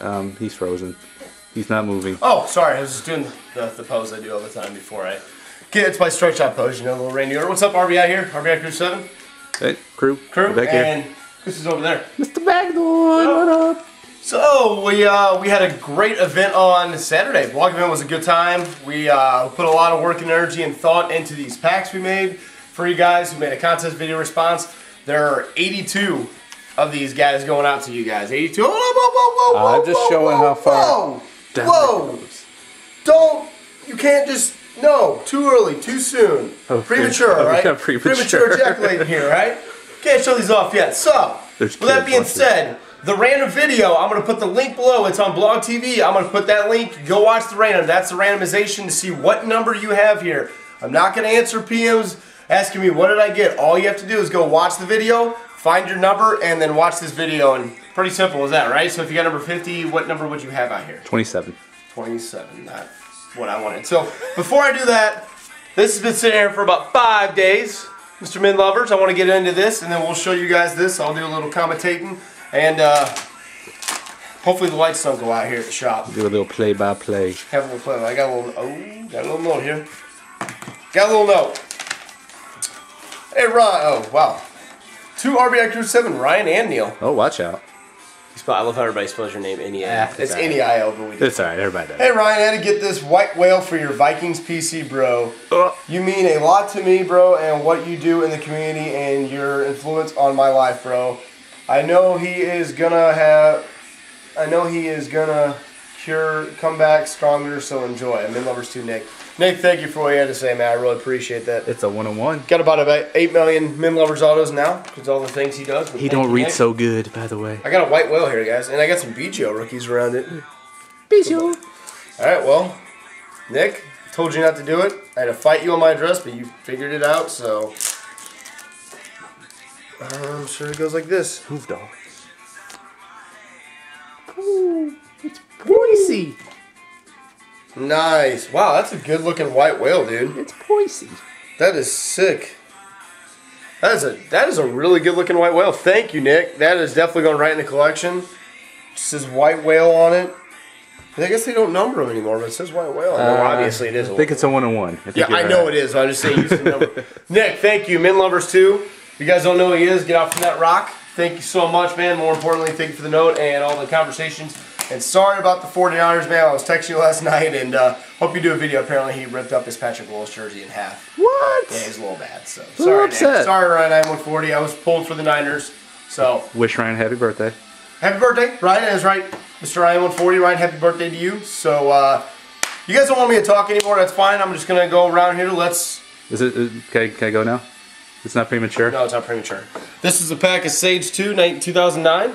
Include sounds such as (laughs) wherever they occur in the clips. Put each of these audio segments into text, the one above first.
Um, he's frozen. He's not moving. Oh, sorry. I was just doing the, the pose I do all the time before I get it's my stretch out pose. You know, little Orton. What's up, RBI here? RBI Crew Seven Hey, crew. crew, We're back here. and this is over there. Mr. Bagdorn, what up? So we uh, we had a great event on Saturday. Blog event was a good time. We uh, put a lot of work and energy and thought into these packs we made for you guys who made a contest video response. There are 82 of these guys going out to you guys. 82. Whoa, whoa, whoa, whoa, whoa, I'm just whoa, showing whoa, how far Whoa, down whoa! Don't. You can't just. No, too early, too soon. Oh, premature, oh, right? (laughs) yeah, premature. ejaculating here, right? Can't show these off yet. So, There's with that being said, the random video, I'm going to put the link below. It's on Blog TV. I'm going to put that link. Go watch the random. That's the randomization to see what number you have here. I'm not going to answer PMs asking me what did I get. All you have to do is go watch the video, find your number, and then watch this video. And pretty simple as that, right? So if you got number 50, what number would you have out here? 27. 27, not what I wanted. So before I do that, this has been sitting here for about five days. Mr. Min Lovers, I want to get into this and then we'll show you guys this. I'll do a little commentating and uh, hopefully the lights don't go out here at the shop. Do a little play by play. Have a little play. I got a little, oh, got a little note here. Got a little note. Hey, Ron, oh, wow. Two RBI Crew 7, Ryan and Neil. Oh, watch out. I love how everybody spells your name, N-E-I. it's It's alright. N-E-I-L, but we do. It's alright, everybody does. Hey Ryan, I had to get this white whale for your Vikings PC, bro. Uh, You mean a lot to me, bro, and what you do in the community and your influence on my life, bro. I know he is gonna have. I know he is gonna cure, come back stronger. So enjoy. I'm in lovers too, Nick. Nick, thank you for what you had to say, man. I really appreciate that. it's a one-on-one. Got about about eight million Min Lovers autos now because all the things he does. He don't read Nick. so good, by the way. I got a white whale here, guys, and I got some BGO rookies around it. Bijou. All right, well, Nick, told you not to do it. I had to fight you on my address, but you figured it out, so. I'm sure it goes like this. Hoof dog. Ooh, it's Poisey. Nice. Wow, that's a good looking white whale, dude. It's Poisey. That is sick. That is a that is a really good looking white whale. Thank you, Nick. That is definitely going right in the collection. It says white whale on it. I guess they don't number them anymore, but it says white whale. I know, Uh, obviously it is. I think it's a one-on-one. Yeah, I know it is. I'm just saying use the number. (laughs) Nick, thank you. Min Lovers too. If you guys don't know who he is, get off from that rock. Thank you so much, man. More importantly, thank you for the note and all the conversations. And sorry about the 49ers, man. I was texting you last (laughs) night and uh, hope you do a video. Apparently, he ripped up his Patrick Willis jersey in half. What? Yeah, he's a little bad. So Who sorry, Nick. upset? Sorry, Ryan. I'm 140. I was pulled for the Niners. So Wish Ryan happy birthday. happy birthday, Ryan. That is right, Mr. Ryan 140. Ryan, happy birthday to you. So uh, you guys don't want me to talk anymore. That's fine. I'm just gonna go around here. Let's Is it? is- Can I, can I go now? It's not premature. No, it's not premature. This is a pack of Sage 2, nine- 2009.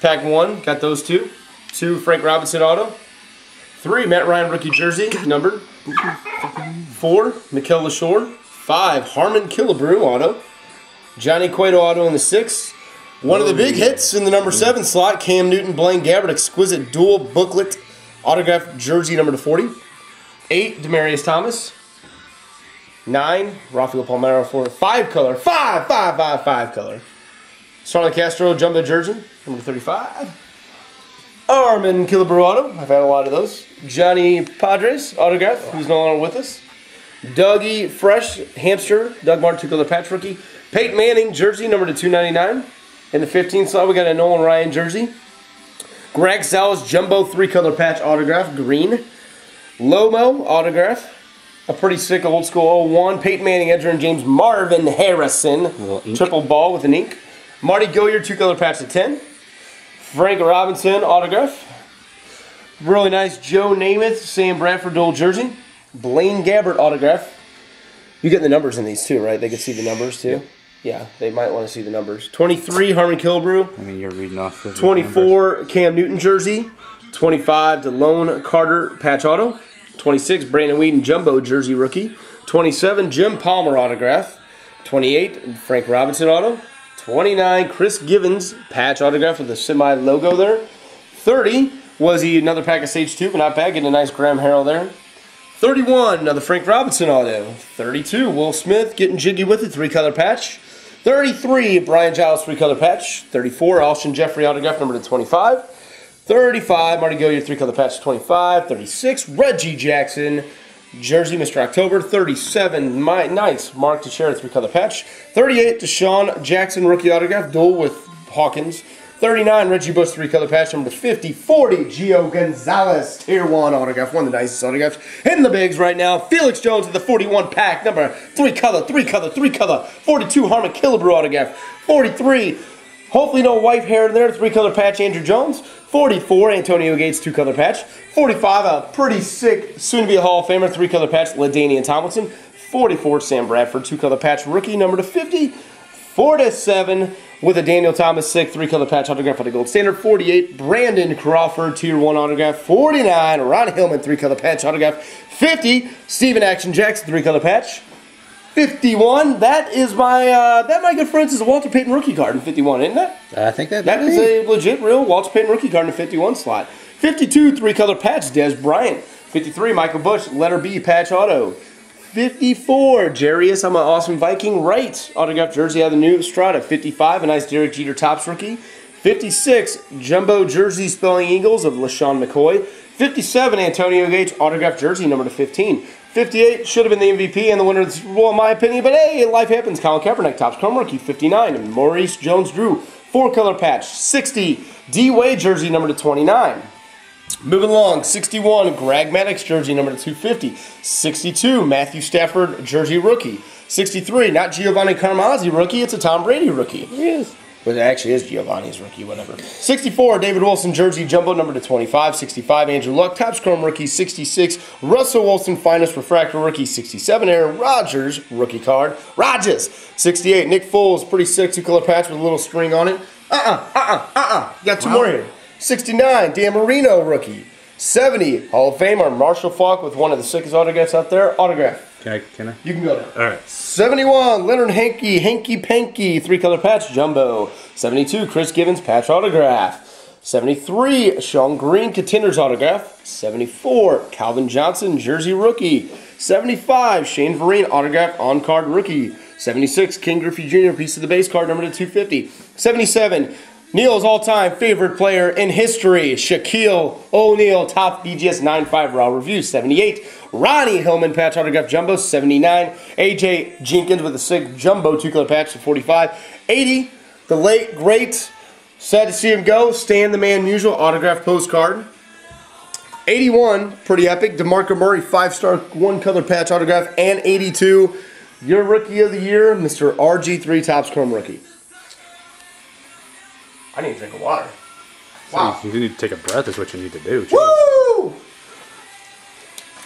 Pack 1, got those two. 2, Frank Robinson auto. 3, Matt Ryan rookie jersey, numbered. 4, Mikel Leshoure. 5, Harmon Killebrew auto. Johnny Cueto auto in the 6. One of the big hits in the number 7 slot, Cam Newton, Blaine Gabbert, exquisite dual booklet autographed jersey number to 40. 8, Demaryius Thomas. Nine, Rafael Palmeiro for five color. Five, five, five, five color. Starlin Castro, Jumbo Jersey, number 35. Harmon Killebrew I've had a lot of those. Johnny Podres, autograph, who's no longer with us. Dougie Fresh, hamster, Doug Martin, two color patch rookie. Peyton Manning, jersey, number to 299. In the 15 slot, we got a Nolan Ryan jersey. Greg Salas Jumbo three color patch autograph, green. Lomo autograph. A pretty sick old school 01. Peyton Manning, Edgerrin James Marvin Harrison. Triple ball with an ink. Mardy Gilyard, two color patch to 10. Frank Robinson autograph. Really nice Joe Namath, Sam Bradford dual jersey. Blaine Gabbert autograph. You get the numbers in these too, right? They can see the numbers too. Yeah, they might want to see the numbers. 23 Harmon Killebrew. I mean, you're reading off the 24 Cam Newton jersey, 25 DeLone Carter patch auto, 26 Brandon Weeden jumbo jersey rookie, 27 Jim Palmer autograph, 28 Frank Robinson auto, 29 Chris Givens patch autograph with the semi logo there, 30 was he another pack of Sage 2, but not bad, getting a nice Graham Harrell there. 31, another Frank Robinson auto. 32, Will Smith getting jiggy with it, three color patch. 33, Brian Giles, three color patch. 34, Austin Jeffrey autograph number to 25. 35, Mardy Gilyard, three color patch, 25. 36, Reggie Jackson, jersey, Mr. October. 37, my, nice, Mark Teixeira, three color patch. 38, DeSean Jackson, rookie autograph, duel with Hawkins. 39, Reggie Bush, three color patch, number 50. 40, Gio Gonzalez, tier one autograph, one of the nicest autographs in the bigs right now. Felix Jones with the 41 pack, number three color, three color, three color. 42, Harmon Killebrew autograph. 43, Hopefully no white hair in there. Three color patch, Andruw Jones. 44, Antonio Gates, two color patch. 45, a pretty sick, soon to be a Hall of Famer, three color patch, LaDainian Tomlinson. 44, Sam Bradford, two color patch, rookie number to 50. 47 with a Daniel Thomas sick three color patch autograph for the gold standard. 48, Brandon Crawford, tier one autograph. 49, Ron Hillman, three color patch autograph. 50, Steven Action Jackson, three color patch. 51. That is my uh, that my good friends is a Walter Payton rookie card in 51, isn't it? I think that That is a legit real Walter Payton rookie card in 51 slot. 52 three color patch Dez Bryant. 53 Michael Bush letter B patch auto. 54 Jarius I'm an awesome Viking right autograph jersey out of the new Strata. 55 a nice Derek Jeter Topps rookie. 56 jumbo jersey spelling Eagles of LeSean McCoy. 57 Antonio Gates autograph jersey number to 15. 58 should have been the MVP and the winner of the Super Bowl in my opinion, but hey, life happens. Colin Kaepernick Topps chrome rookie 59 and Maurice Jones-Drew four color patch 60 D Wade jersey number to 29. Moving along, 61, Greg Maddux jersey number to 250. 62, Matthew Stafford jersey rookie. 63, not Giovanni Carmazzi rookie, it's a Tom Brady rookie. Yes. But it actually is Giovanni's rookie, whatever. 64, David Wilson jersey jumbo number to 25. 65, Andrew Luck, top chrome rookie. 66, Russell Wilson finest refractor rookie. 67, Aaron Rodgers rookie card. Rodgers. 68, Nick Foles, pretty sick two color patch with a little string on it. Uh uh, uh uh, uh uh. Got two more here. 69, Dan Marino rookie. 70, Hall of Famer Marshall Faulk with one of the sickest autographs out there. Autograph. Can I? Can I? You can go now. All right. 71, Leonard Hankey, Hanky Panky, three color patch, jumbo. 72, Chris Givens, patch autograph. 73, Shonn Greene, contenders autograph. 74, Calvin Johnson, jersey rookie. 75, Shane Vereen, autograph on card rookie. 76, Ken Griffey Jr., piece of the base card, number to 250. 77, Neil's all-time favorite player in history, Shaquille O'Neal, top BGS 9.5 Raw Review, 78. Ronnie Hillman, patch autograph jumbo, 79. AJ Jenkins with a sick jumbo two-color patch, 45. 80, the late, great, sad to see him go, Stan the Man Musial, autograph postcard. 81, pretty epic, DeMarco Murray, five-star one-color patch autograph, and 82, your rookie of the year, Mr. RG3 Topps Chrome rookie. I need a drink of water. Wow. You need to take a breath. Is what you need to do. Jeez. Woo!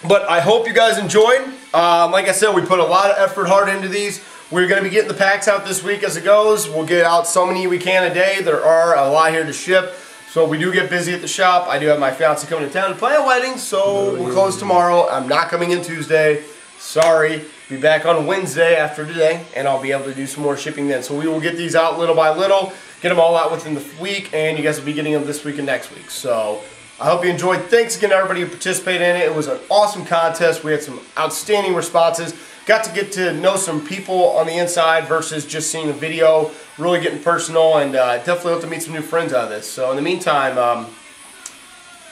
But I hope you guys enjoyed. Um, like I said, we put a lot of effort, hard into these. We're going to be getting the packs out this week as it goes. We'll get out so many we can a day. There are a lot here to ship. So we do get busy at the shop. I do have my fiance coming to town to play a wedding, so we'll close tomorrow. I'm not coming in Tuesday. Sorry. Be back on Wednesday after today, and I'll be able to do some more shipping then. So we will get these out little by little, get them all out within the week, and you guys will be getting them this week and next week. So I hope you enjoyed. Thanks again everybody who participated in it. It was an awesome contest. We had some outstanding responses. Got to get to know some people on the inside versus just seeing the video, really getting personal, and uh, definitely hope to meet some new friends out of this. So in the meantime, um,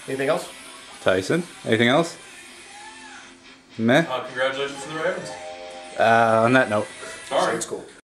anything else? Tyson. Anything else? Meh. Uh, congratulations to the Ravens. Uh, on that note. Sorry. It's cool.